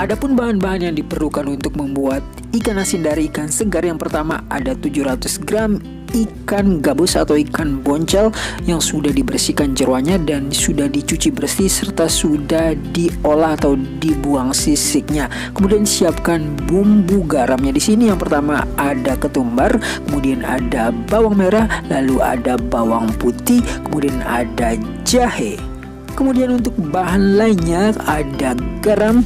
Adapun bahan-bahan yang diperlukan untuk membuat ikan asin dari ikan segar yang pertama ada 700 gram ikan gabus atau ikan boncel yang sudah dibersihkan jeruannya dan sudah dicuci bersih serta sudah diolah atau dibuang sisiknya. Kemudian siapkan bumbu garamnya. Di sini yang pertama ada ketumbar, kemudian ada bawang merah, lalu ada bawang putih, kemudian ada jahe. Kemudian untuk bahan lainnya ada garam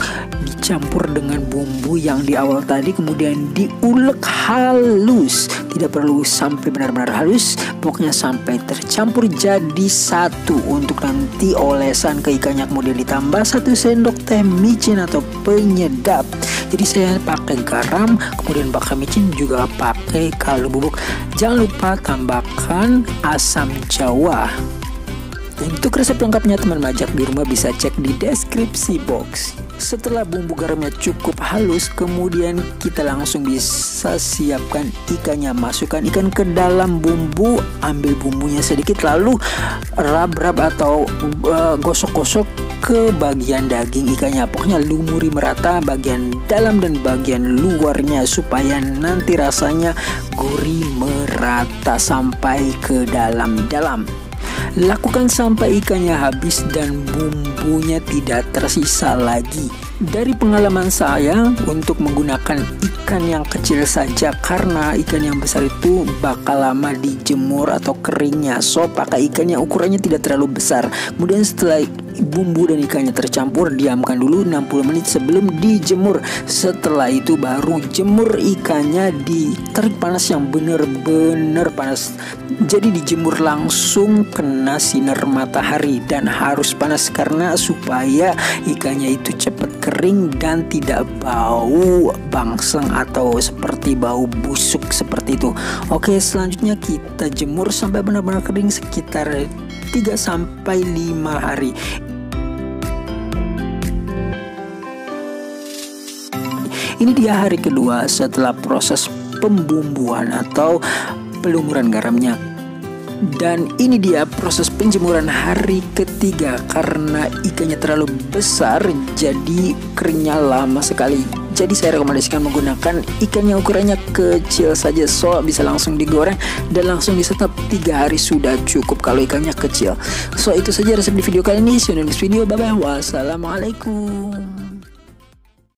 dicampur dengan bumbu yang di awal tadi kemudian diulek halus. Tidak perlu sampai benar-benar halus, pokoknya sampai tercampur jadi satu untuk nanti olesan ke ikannya kemudian ditambah satu sendok teh micin atau penyedap. Jadi saya pakai garam, kemudian pakai micin juga pakai kaldu bubuk. Jangan lupa tambahkan asam jawa. Untuk resep lengkapnya teman majak di rumah bisa cek di deskripsi box. Setelah bumbu garamnya cukup halus, kemudian kita langsung bisa siapkan ikannya. Masukkan ikan ke dalam bumbu, ambil bumbunya sedikit, lalu rab-rab atau uh, gosok-gosok ke bagian daging ikannya. Pokoknya lumuri merata bagian dalam dan bagian luarnya supaya nanti rasanya gurih merata sampai ke dalam-dalam. Lakukan sampai ikannya habis dan bumbunya tidak tersisa lagi. Dari pengalaman saya untuk menggunakan ikan yang kecil saja karena ikan yang besar itu bakal lama dijemur atau keringnya. So pakai ikan yang ukurannya tidak terlalu besar. Kemudian setelah bumbu dan ikannya tercampur diamkan dulu 60 menit sebelum dijemur setelah itu baru jemur ikannya di terik panas yang benar-benar panas jadi dijemur langsung kena sinar matahari dan harus panas karena supaya ikannya itu cepat kering dan tidak bau bangseng atau seperti bau busuk seperti itu oke selanjutnya kita jemur sampai benar-benar kering sekitar 3 sampai 5 hari. Ini dia hari kedua setelah proses pembumbuan atau pelumuran garamnya. Dan ini dia proses penjemuran hari ketiga karena ikannya terlalu besar jadi keringnya lama sekali jadi saya rekomendasikan menggunakan ikan yang ukurannya kecil saja so bisa langsung digoreng dan langsung disetap tiga hari sudah cukup kalau ikannya kecil. So itu saja resep di video kali ini. See you next video. Bye bye. Wassalamualaikum.